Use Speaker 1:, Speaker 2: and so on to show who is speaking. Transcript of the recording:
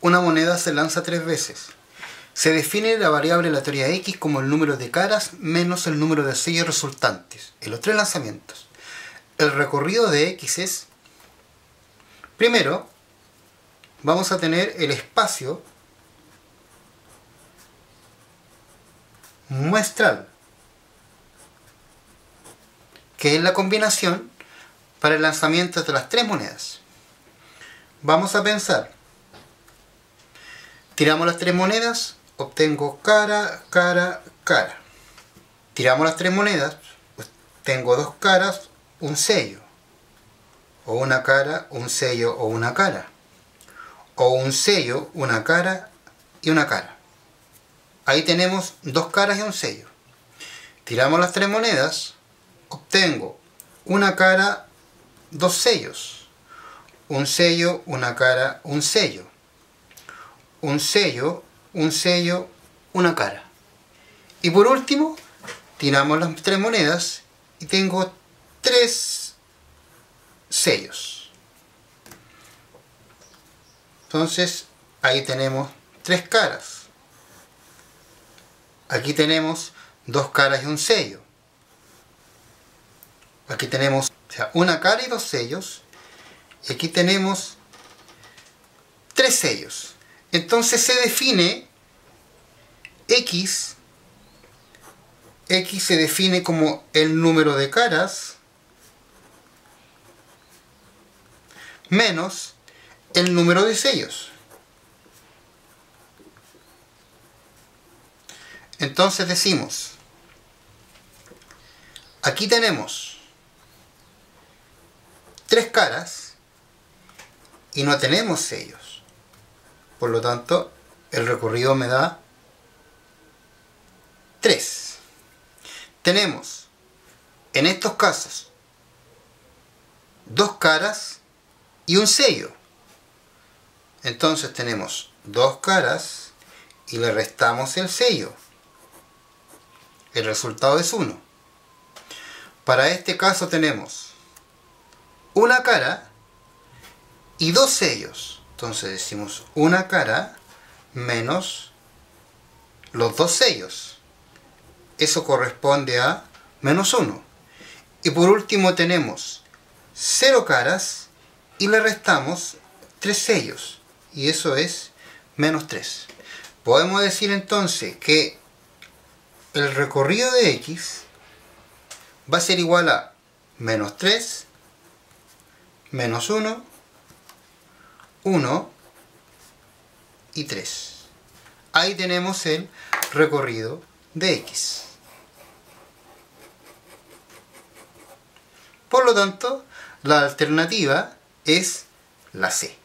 Speaker 1: Una moneda se lanza tres veces. Se define la variable aleatoria x como el número de caras menos el número de sellos resultantes en los tres lanzamientos. El recorrido de x es, primero, vamos a tener el espacio muestral, que es la combinación para el lanzamiento de las tres monedas. Vamos a pensar. Tiramos las tres monedas, obtengo cara, cara, cara. Tiramos las tres monedas, tengo dos caras, un sello. O una cara, un sello o una cara. O un sello, una cara y una cara. Ahí tenemos dos caras y un sello. Tiramos las tres monedas, obtengo una cara, dos sellos. Un sello, una cara, un sello. Un sello, un sello, una cara. Y por último, tiramos las tres monedas y tengo tres sellos. Entonces, ahí tenemos tres caras. Aquí tenemos dos caras y un sello. Aquí tenemos una cara y dos sellos. Y aquí tenemos tres sellos. Entonces se define X. X se define como el número de caras menos el número de sellos. Entonces decimos, aquí tenemos tres caras y no tenemos sellos. Por lo tanto, el recorrido me da 3. Tenemos, en estos casos, dos caras y un sello. Entonces tenemos dos caras y le restamos el sello. El resultado es 1. Para este caso tenemos una cara y dos sellos. Entonces decimos una cara menos los dos sellos. Eso corresponde a menos 1. Y por último tenemos 0 caras y le restamos 3 sellos. Y eso es menos 3. Podemos decir entonces que el recorrido de x va a ser igual a menos 3, menos 1, 1 y 3. Ahí tenemos el recorrido de x. Por lo tanto, la alternativa es la C.